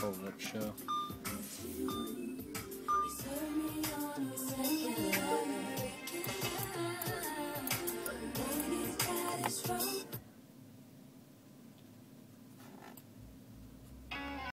пошел вообще.